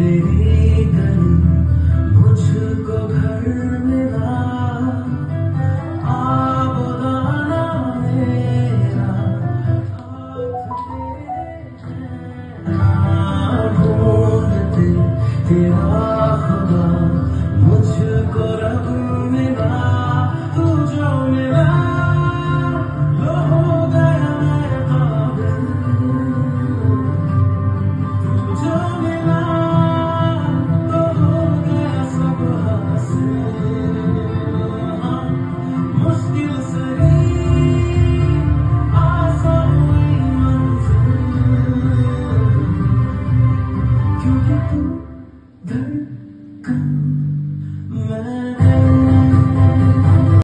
तेरी Third, you.